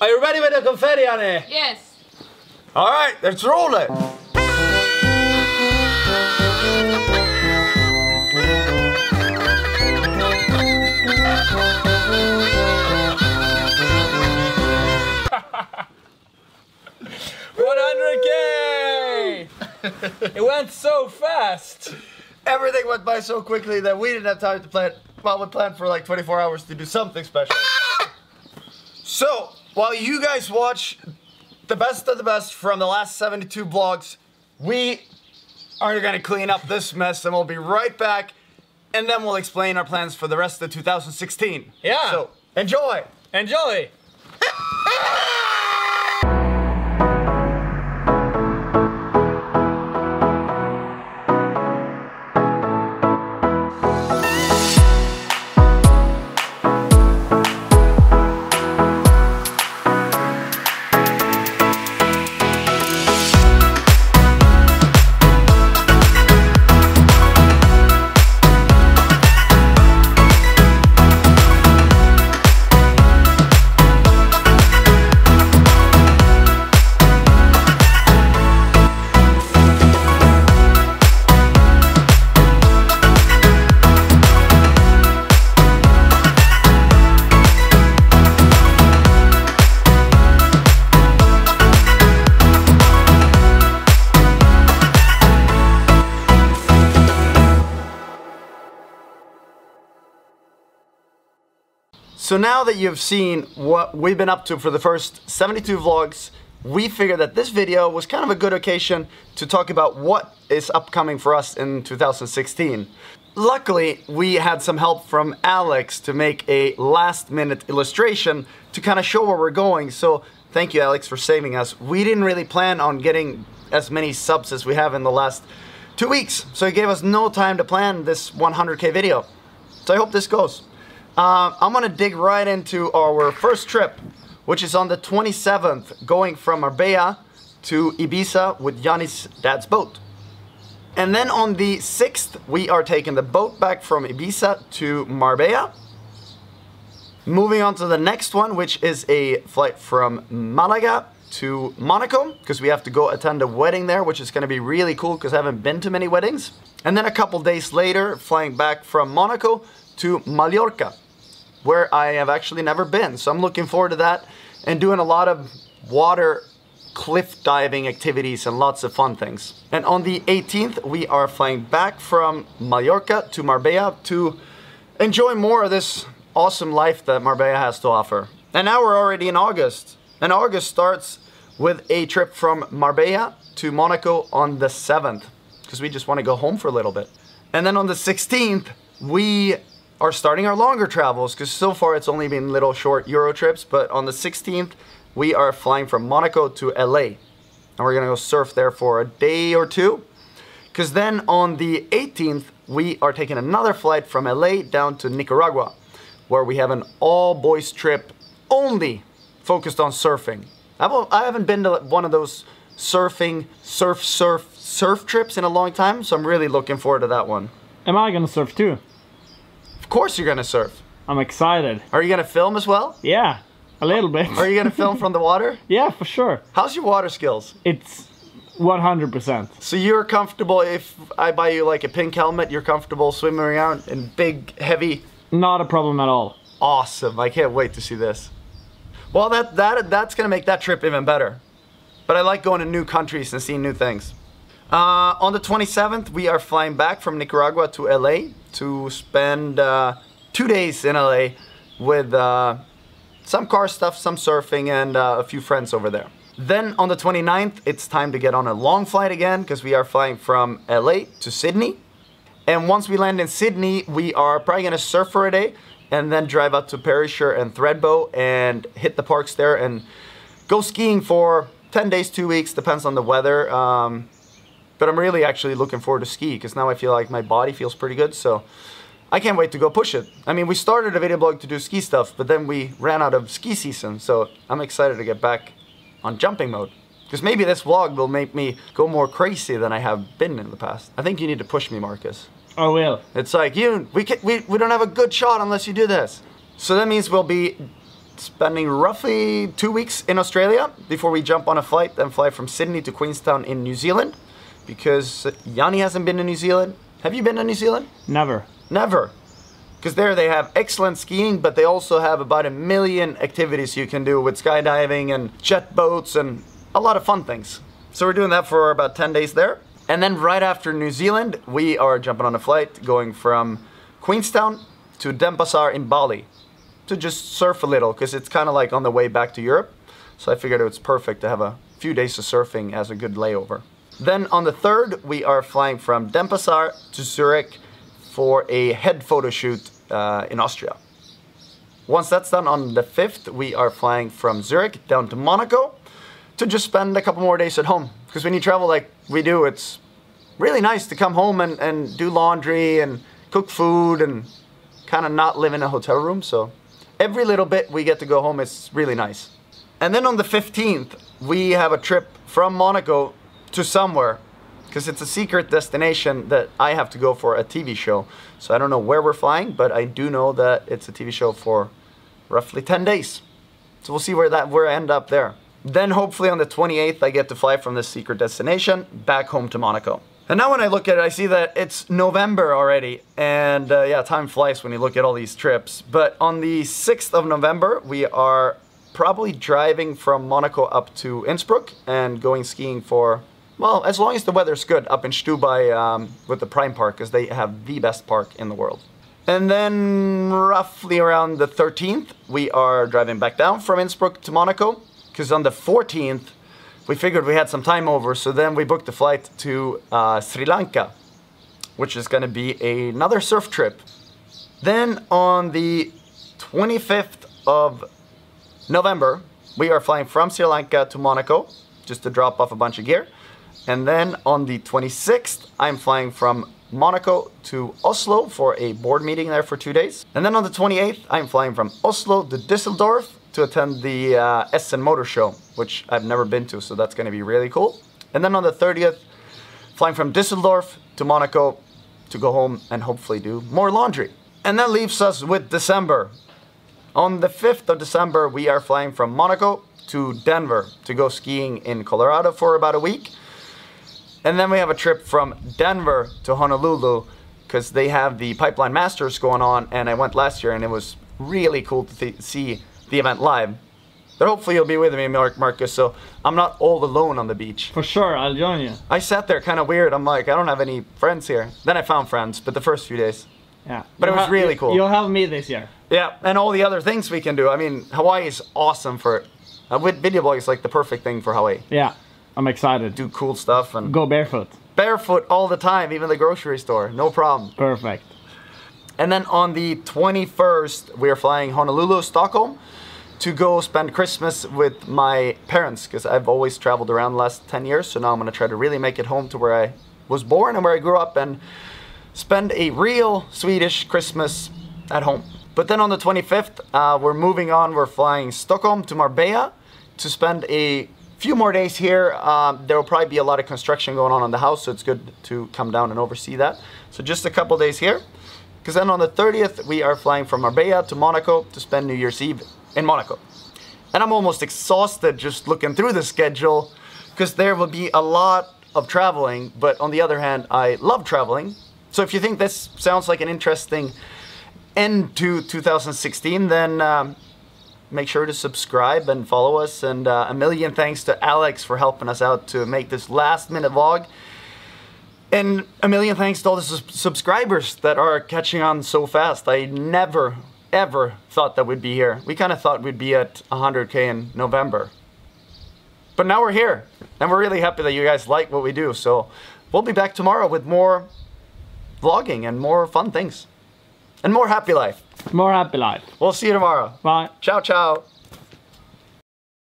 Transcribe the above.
Are you ready with the confetti, Annie? Yes. All right, let's roll it. One hundred K! It went so fast. Everything went by so quickly that we didn't have time to plan. Well, we planned for like 24 hours to do something special. So, while you guys watch the best of the best from the last 72 vlogs, we are gonna clean up this mess and we'll be right back and then we'll explain our plans for the rest of 2016. Yeah. So, enjoy! Enjoy! So now that you've seen what we've been up to for the first 72 vlogs, we figured that this video was kind of a good occasion to talk about what is upcoming for us in 2016. Luckily, we had some help from Alex to make a last minute illustration to kind of show where we're going. So thank you, Alex, for saving us. We didn't really plan on getting as many subs as we have in the last two weeks. So it gave us no time to plan this 100k video. So I hope this goes. Uh, I'm gonna dig right into our first trip, which is on the 27th, going from Marbella to Ibiza with Janni's dad's boat. And then on the 6th, we are taking the boat back from Ibiza to Marbella. Moving on to the next one, which is a flight from Malaga to Monaco, because we have to go attend a wedding there, which is gonna be really cool because I haven't been to many weddings. And then a couple days later, flying back from Monaco to Mallorca, where I have actually never been. So I'm looking forward to that and doing a lot of water cliff diving activities and lots of fun things. And on the 18th, we are flying back from Mallorca to Marbella to enjoy more of this awesome life that Marbella has to offer. And now we're already in August. And August starts with a trip from Marbella to Monaco on the 7th because we just want to go home for a little bit. And then on the 16th, we are starting our longer travels because so far it's only been little short Euro trips. But on the 16th, we are flying from Monaco to LA. And we're gonna go surf there for a day or two. Because then on the 18th, we are taking another flight from LA down to Nicaragua, where we have an all boys trip only focused on surfing. I haven't been to one of those surfing, surf, surf, surf trips in a long time, so I'm really looking forward to that one. Am I gonna surf too? Of course, you're gonna surf. I'm excited. Are you gonna film as well? Yeah, a little bit. Are you gonna film from the water? yeah, for sure. How's your water skills? It's 100%. So you're comfortable if I buy you like a pink helmet, you're comfortable swimming around in big, heavy, Not a problem at all. awesome. I can't wait to see this. Well, that, that that's gonna make that trip even better. But I like going to new countries and seeing new things. Uh, on the 27th, we are flying back from Nicaragua to LA to spend uh, two days in LA with uh, some car stuff, some surfing, and uh, a few friends over there. Then on the 29th, it's time to get on a long flight again because we are flying from LA to Sydney. And once we land in Sydney, we are probably gonna surf for a day and then drive up to Perisher and Thredbo and hit the parks there and go skiing for 10 days, two weeks, depends on the weather. Um, but I'm really actually looking forward to ski because now I feel like my body feels pretty good. So I can't wait to go push it. I mean, we started a video blog to do ski stuff, but then we ran out of ski season. So I'm excited to get back on jumping mode. Because maybe this vlog will make me go more crazy than I have been in the past. I think you need to push me, Marcus. I will. It's like, you, we, can, we, we don't have a good shot unless you do this. So that means we'll be spending roughly two weeks in Australia before we jump on a flight and fly from Sydney to Queenstown in New Zealand. Because Janni hasn't been to New Zealand. Have you been to New Zealand? Never. Never. Because there they have excellent skiing, but they also have about a million activities you can do with skydiving and jet boats and a lot of fun things. So we're doing that for about 10 days there. And then right after New Zealand, we are jumping on a flight going from Queenstown to Denpasar in Bali to just surf a little because it's kind of like on the way back to Europe. So I figured it was perfect to have a few days of surfing as a good layover. Then on the 3rd, we are flying from Denpasar to Zurich for a head photo shoot uh, in Austria. Once that's done on the 5th, we are flying from Zurich down to Monaco to just spend a couple more days at home. Because when you travel like we do, it's really nice to come home and, and do laundry and cook food and kind of not live in a hotel room. So every little bit we get to go home is really nice. And then on the 15th, we have a trip from Monaco to somewhere because it's a secret destination that I have to go for a TV show. So I don't know where we're flying, but I do know that it's a TV show for roughly 10 days. So we'll see where that where I end up there. Then hopefully on the 28th I get to fly from this secret destination back home to Monaco. And now when I look at it, I see that it's November already. And uh, yeah, time flies when you look at all these trips. But on the 6th of November, we are probably driving from Monaco up to Innsbruck and going skiing for, well, as long as the weather's good up in Stubai um, with the Prime Park, because they have the best park in the world. And then roughly around the 13th, we are driving back down from Innsbruck to Monaco, because on the 14th, we figured we had some time over, so then we booked a flight to uh, Sri Lanka, which is going to be another surf trip. Then on the 25th of November, we are flying from Sri Lanka to Monaco just to drop off a bunch of gear. And then on the 26th, I'm flying from Monaco to Oslo for a board meeting there for two days. And then on the 28th, I'm flying from Oslo to Düsseldorf to attend the uh, Essen Motor Show, which I've never been to, so that's going to be really cool. And then on the 30th, flying from Düsseldorf to Monaco to go home and hopefully do more laundry. And that leaves us with December. On the 5th of December, we are flying from Monaco to Denver to go skiing in Colorado for about a week. And then we have a trip from Denver to Honolulu because they have the Pipeline Masters going on, and I went last year and it was really cool to th- see the event live. But hopefully you'll be with me, Mark Marcus, so I'm not all alone on the beach. For sure, I'll join you. I sat there kind of weird. I'm like, I don't have any friends here. Then I found friends, but the first few days. Yeah. But it You'll was really cool. You'll have me this year. Yeah, and all the other things we can do. I mean, Hawaii is awesome for uh, with video blog is like the perfect thing for Hawaii. Yeah. I'm excited. Do cool stuff and Go barefoot. barefoot all the time, even the grocery store, no problem. Perfect. And then on the 21st, we are flying Honolulu, Stockholm to go spend Christmas with my parents because I've always traveled around the last 10 years. So now I'm going to try to really make it home to where I was born and where I grew up and spend a real Swedish Christmas at home. But then on the 25th, uh, we're moving on. We're flying Stockholm to Marbella to spend a few more days here. Um, there will probably be a lot of construction going on on the house, so it's good to come down and oversee that. So just a couple days here. Because then on the 30th, we are flying from Marbella to Monaco to spend New Year's Eve in Monaco. And I'm almost exhausted just looking through the schedule because there will be a lot of traveling. But on the other hand, I love traveling. So if you think this sounds like an interesting end to 2016, then um, make sure to subscribe and follow us. And uh, a million thanks to Alex for helping us out to make this last minute vlog. And a million thanks to all the sus- subscribers that are catching on so fast. I never, ever thought that we'd be here. We kind of thought we'd be at 100k in November. But now we're here. And we're really happy that you guys like what we do. So we'll be back tomorrow with more vlogging and more fun things. And more happy life. More happy life. We'll see you tomorrow. Bye. Ciao, ciao.